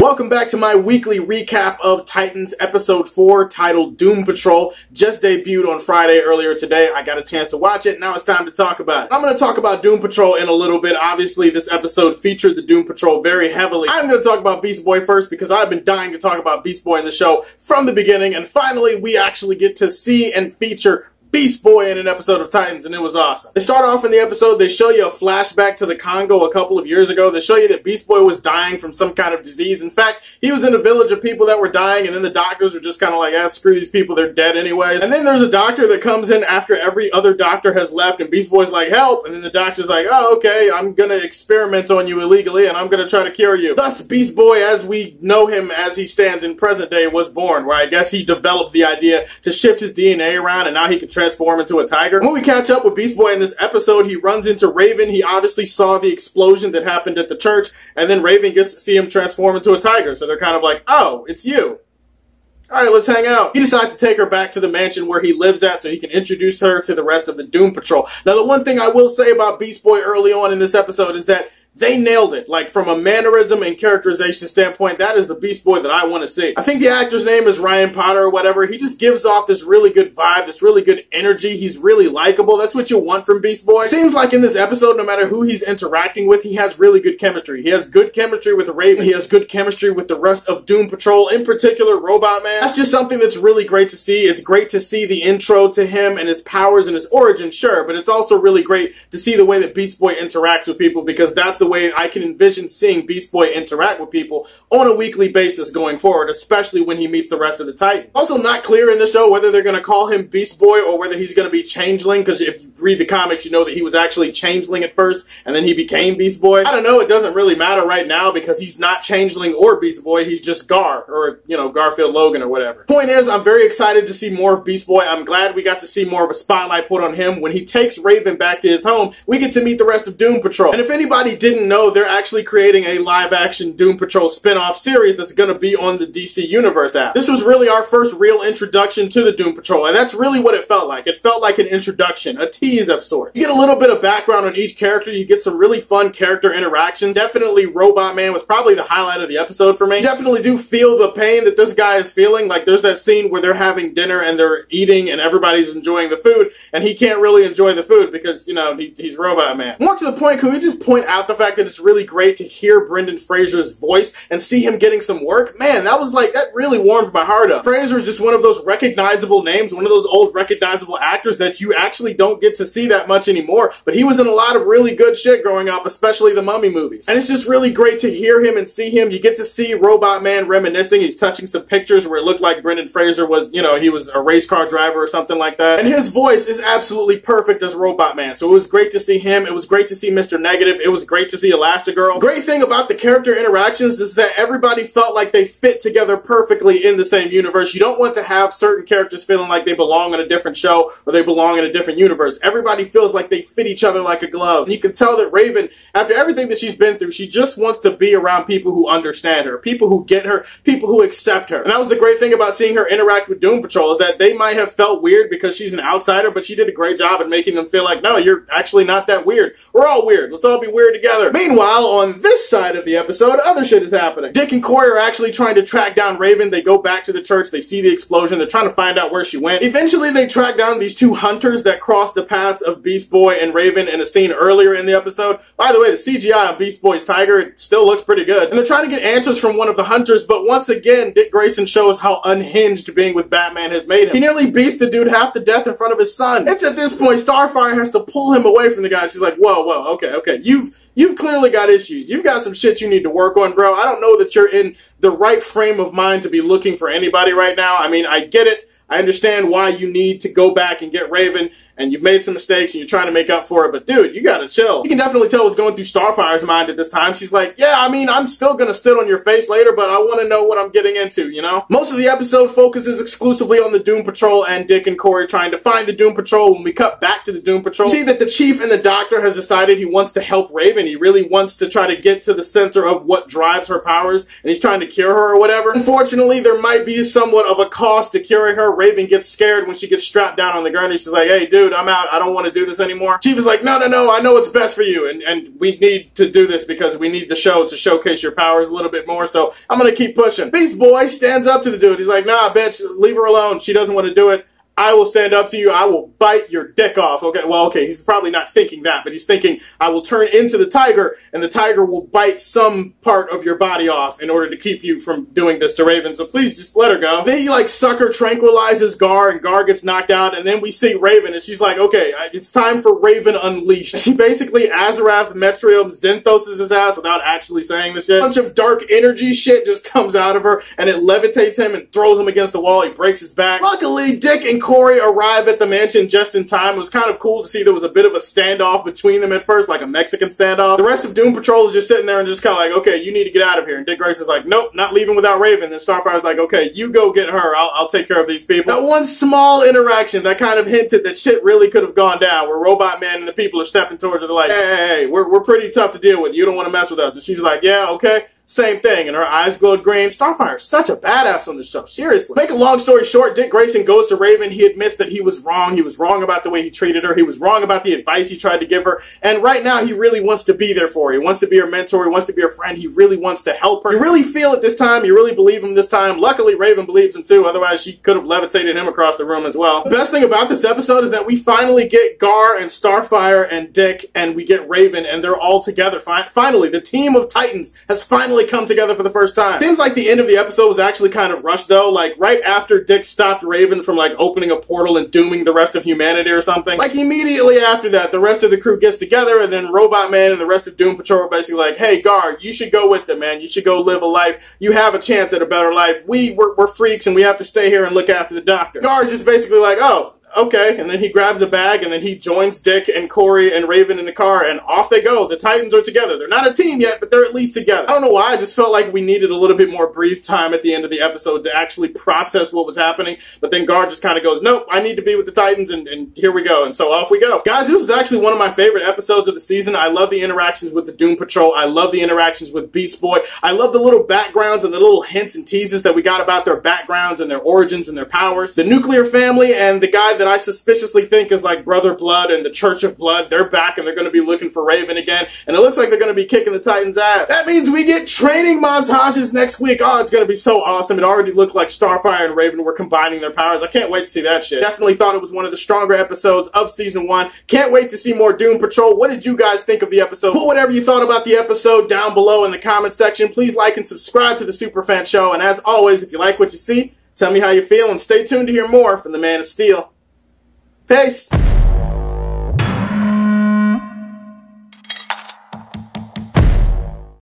Welcome back to my weekly recap of Titans episode 4 titled Doom Patrol. Just debuted on Friday earlier today. I got a chance to watch it. Now it's time to talk about it. I'm going to talk about Doom Patrol in a little bit. Obviously, this episode featured the Doom Patrol very heavily. I'm going to talk about Beast Boy first because I've been dying to talk about Beast Boy in the show from the beginning. And finally, we actually get to see and feature Beast Boy in an episode of Titans, and it was awesome. They start off in the episode, they show you a flashback to the Congo a couple of years ago. They show you that Beast Boy was dying from some kind of disease. In fact, he was in a village of people that were dying, and then the doctors were just kind of like, ah, screw these people, they're dead anyways. And then there's a doctor that comes in after every other doctor has left, and Beast Boy's like, help! And then the doctor's like, oh, okay, I'm gonna experiment on you illegally, and I'm gonna try to cure you. Thus, Beast Boy, as we know him as he stands in present day, was born, where I guess he developed the idea to shift his DNA around, and now he could transform into a tiger. When we catch up with Beast Boy in this episode, he runs into Raven. He obviously saw the explosion that happened at the church, and then Raven gets to see him transform into a tiger. So they're kind of like, oh, it's you. All right, let's hang out. He decides to take her back to the mansion where he lives at so he can introduce her to the rest of the Doom Patrol. Now, the one thing I will say about Beast Boy early on in this episode is that they nailed it. Like from a mannerism and characterization standpoint, that is the Beast Boy that I want to see. I think the actor's name is Ryan Potter or whatever. He just gives off this really good vibe, this really good energy. He's really likable. That's what you want from Beast Boy. Seems like in this episode, no matter who he's interacting with, he has really good chemistry. He has good chemistry with Raven. He has good chemistry with the rest of Doom Patrol, in particular Robot Man. That's just something that's really great to see. It's great to see the intro to him and his powers and his origin, sure, but it's also really great to see the way that Beast Boy interacts with people because that's the way I can envision seeing Beast Boy interact with people on a weekly basis going forward, especially when he meets the rest of the Titans. Also, not clear in the show whether they're going to call him Beast Boy or whether he's going to be Changeling, because if you read the comics, you know that he was actually Changeling at first, and then he became Beast Boy. I don't know, it doesn't really matter right now because he's not Changeling or Beast Boy, he's just Gar, or, you know, Garfield Logan or whatever. Point is, I'm very excited to see more of Beast Boy. I'm glad we got to see more of a spotlight put on him. When he takes Raven back to his home, we get to meet the rest of Doom Patrol. And if anybody didn't know, they're actually creating a live action Doom Patrol spin off series that's going to be on the DC Universe app. This was really our first real introduction to the Doom Patrol, and that's really what it felt like. It felt like an introduction, a tease of sorts. You get a little bit of background on each character, you get some really fun character interactions. Definitely Robot Man was probably the highlight of the episode for me. Definitely do feel the pain that this guy is feeling. Like there's that scene where they're having dinner and they're eating and everybody's enjoying the food, and he can't really enjoy the food because, you know, he, he's Robot Man. More to the point, could we just point out the fact that it's really great to hear Brendan Fraser's voice and see him getting some work? Man, that was like, that really warmed my heart up. Fraser is just one of those recognizable names, one of those old recognizable actors that you actually don't get to see that much anymore, but he was in a lot of really good shit growing up, especially the Mummy movies. And it's just really great to hear him and see him. You get to see Robot Man reminiscing. He's touching some pictures where it looked like Brendan Fraser was, you know, he was a race car driver or something like that. And his voice is absolutely perfect as Robot Man. So it was great to see him. It was great to see Mr. Negative. It was great to see Elastigirl. Great thing about the character interactions is that everybody felt like they fit together perfectly in the same universe. You don't want to have certain characters feeling like they belong in a different show or they belong in a different universe. Everybody feels like they fit each other like a glove. And you can tell that Raven, after everything that she's been through, she just wants to be around people who understand her, people who get her, people who accept her. And that was the great thing about seeing her interact with Doom Patrol is that they might have felt weird because she's an outsider, but she did a great job at making them feel like, no, you're actually not that weird. We're all weird. Let's all be weird together. Meanwhile, on this side of the episode, other shit is happening. Dick and Kory are actually trying to track down Raven. They go back to the church. They see the explosion. They're trying to find out where she went. Eventually, they track down these two hunters that crossed the paths of Beast Boy and Raven in a scene earlier in the episode. By the way, the CGI on Beast Boy's tiger still looks pretty good. And they're trying to get answers from one of the hunters, but once again, Dick Grayson shows how unhinged being with Batman has made him. He nearly beats the dude half to death in front of his son. It's at this point Starfire has to pull him away from the guy. She's like, whoa, whoa, okay, okay, you've You've clearly got issues. You've got some shit you need to work on, bro. I don't know that you're in the right frame of mind to be looking for anybody right now. I mean, I get it. I understand why you need to go back and get Raven and you've made some mistakes and you're trying to make up for it, but dude, you gotta chill. You can definitely tell what's going through Starfire's mind at this time. She's like, yeah, I mean, I'm still gonna sit on your face later, but I wanna know what I'm getting into, you know? Most of the episode focuses exclusively on the Doom Patrol and Dick and Kory trying to find the Doom Patrol. When we cut back to the Doom Patrol, see that the Chief and the Doctor has decided he wants to help Raven. He really wants to try to get to the center of what drives her powers, and he's trying to cure her or whatever. Unfortunately, there might be somewhat of a cost to curing her. Raven gets scared when she gets strapped down on the gurney. She's like, hey, dude, I'm out. I don't want to do this anymore. Chief is like, no, no, no, I know what's best for you, and, and we need to do this because we need the show to showcase your powers a little bit more, so I'm gonna keep pushing. Beast Boy stands up to the dude. He's like, nah, bitch, leave her alone. She doesn't want to do it. I will stand up to you. I will bite your dick off. Okay, well, okay, he's probably not thinking that, but he's thinking, I will turn into the tiger, and the tiger will bite some part of your body off in order to keep you from doing this to Raven, so please just let her go. Then he, like, sucker tranquilizes Gar, and Gar gets knocked out, and then we see Raven, and she's like, okay, it's time for Raven Unleashed. She basically Azarath Metrion Zinthoses his ass without actually saying the shit. A bunch of dark energy shit just comes out of her, and it levitates him and throws him against the wall. He breaks his back. Luckily, Dick and Kory arrive at the mansion just in time. It was kind of cool to see there was a bit of a standoff between them at first, like a Mexican standoff. The rest of Doom Patrol is just sitting there and just kind of like, okay, you need to get out of here. And Dick Grayson is like, nope, not leaving without Raven. And Starfire's like, okay, you go get her. I'll, I'll take care of these people. That one small interaction that kind of hinted that shit really could have gone down, where Robot Man and the people are stepping towards her. They're like, hey, hey, hey, we're, we're pretty tough to deal with. You don't want to mess with us. And she's like, yeah, okay. Same thing, and her eyes glowed green. Starfire's such a badass on the show, seriously. Make a long story short, Dick Grayson goes to Raven. He admits that he was wrong. He was wrong about the way he treated her. He was wrong about the advice he tried to give her. And right now, he really wants to be there for her. He wants to be her mentor. He wants to be her friend. He really wants to help her. You really feel it this time. You really believe him this time. Luckily, Raven believes him too. Otherwise, she could have levitated him across the room as well. The best thing about this episode is that we finally get Gar and Starfire and Dick, and we get Raven, and they're all together. Finally, the team of Titans has finally come together for the first time. Seems like the end of the episode was actually kind of rushed though. Like right after Dick stopped Raven from like opening a portal and dooming the rest of humanity or something. Like immediately after that, the rest of the crew gets together and then Robot Man and the rest of Doom Patrol are basically like, hey Gar, you should go with them, man. You should go live a life. You have a chance at a better life. We, we're, we're freaks and we have to stay here and look after the doctor. Gar just basically like, oh, okay. And then he grabs a bag and then he joins Dick and Kory and Raven in the car and off they go. The Titans are together. They're not a team yet, but they're at least together. I don't know why. I just felt like we needed a little bit more brief time at the end of the episode to actually process what was happening. But then Gar just kind of goes, nope, I need to be with the Titans and, and here we go. And so off we go. Guys, this is actually one of my favorite episodes of the season. I love the interactions with the Doom Patrol. I love the interactions with Beast Boy. I love the little backgrounds and the little hints and teases that we got about their backgrounds and their origins and their powers. The nuclear family and the guy that I suspiciously think is like Brother Blood and the Church of Blood. They're back and they're going to be looking for Raven again. And it looks like they're going to be kicking the Titans' ass. That means we get training montages next week. Oh, it's going to be so awesome. It already looked like Starfire and Raven were combining their powers. I can't wait to see that shit. Definitely thought it was one of the stronger episodes of season one. Can't wait to see more Doom Patrol. What did you guys think of the episode? Put whatever you thought about the episode down below in the comment section. Please like and subscribe to the Superfan Show. And as always, if you like what you see, tell me how you feel and stay tuned to hear more from the Man of Steel. Peace.